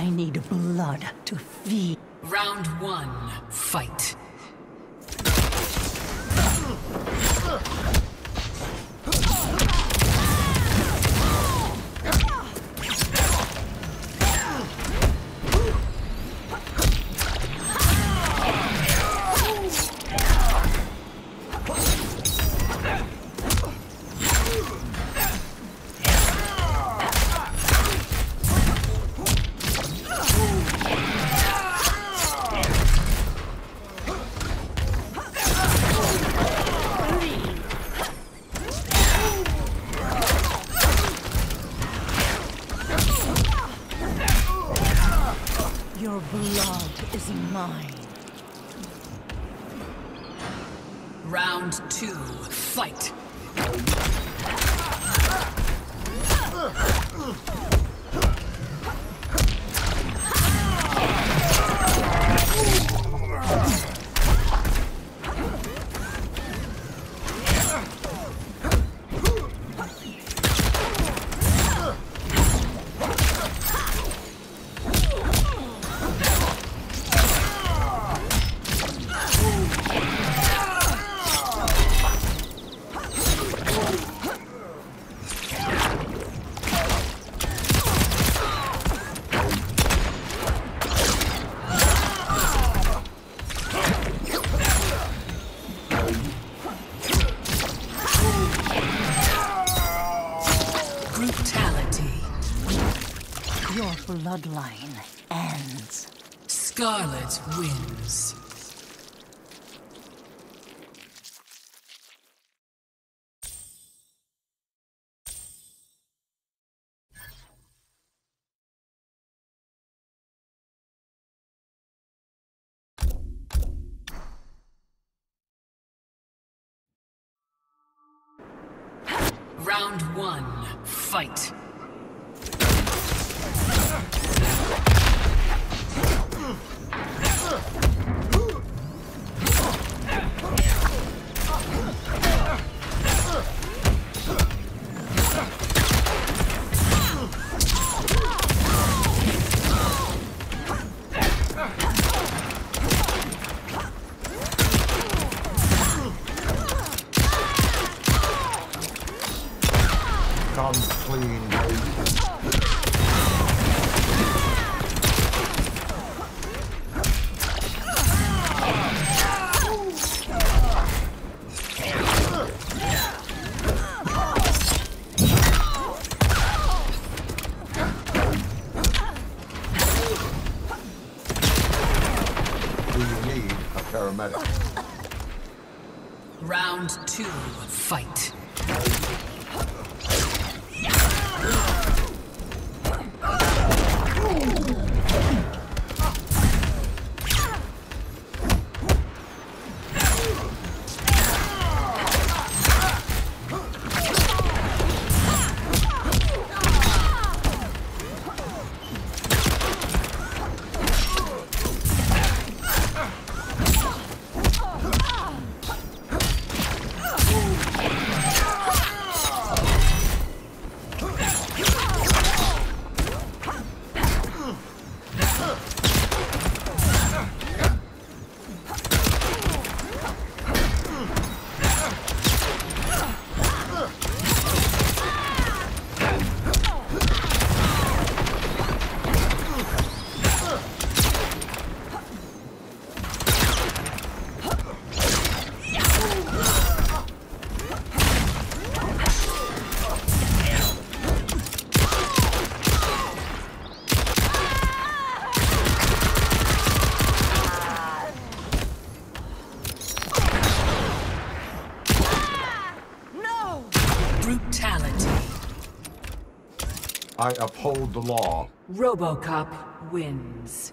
I need blood to feed. Round one, fight. Your blood is mine. Round two, fight. Brutality. Your bloodline ends. Skarlet wins. Round one, fight. Clean. Do you need a paramedic? Round two, fight. Brutality. I uphold the law. Robocop wins.